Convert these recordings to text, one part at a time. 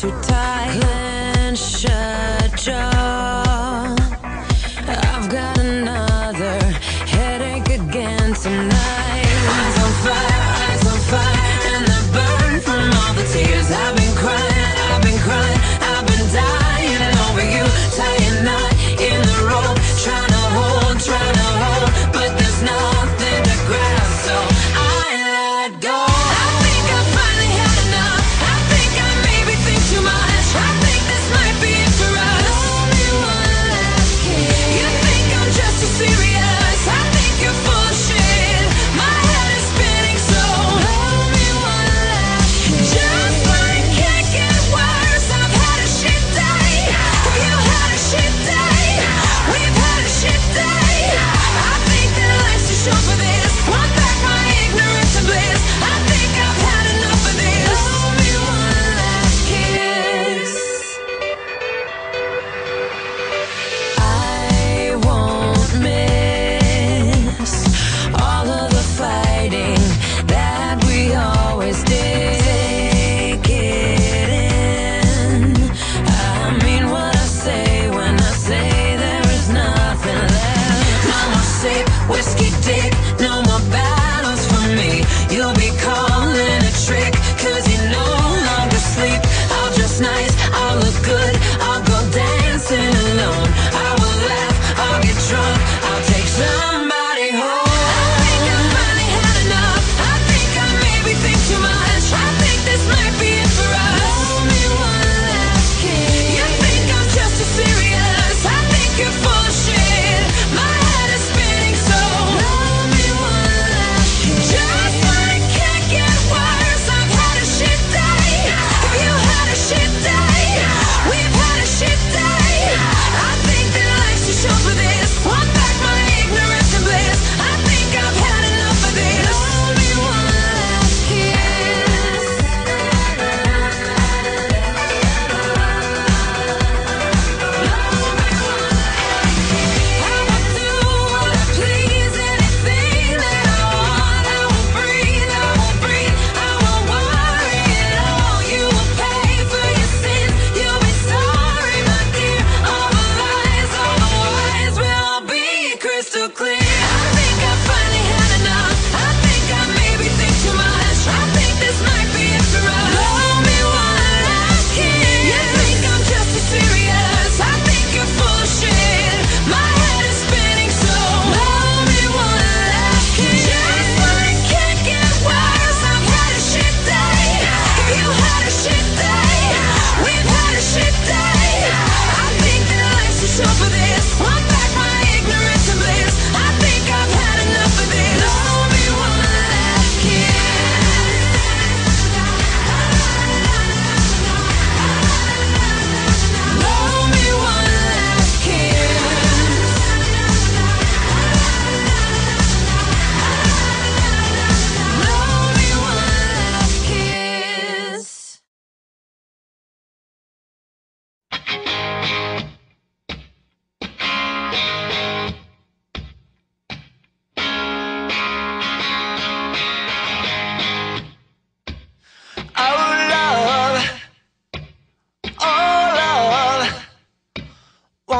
too tight. Clench a jaw. I've got another headache again tonight.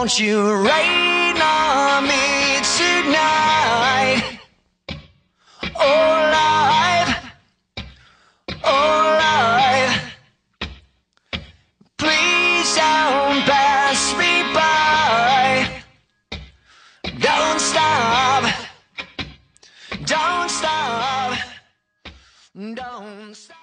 Won't you rain on me tonight? Oh, life, oh, life. Please don't pass me by. Don't stop, don't stop, don't stop.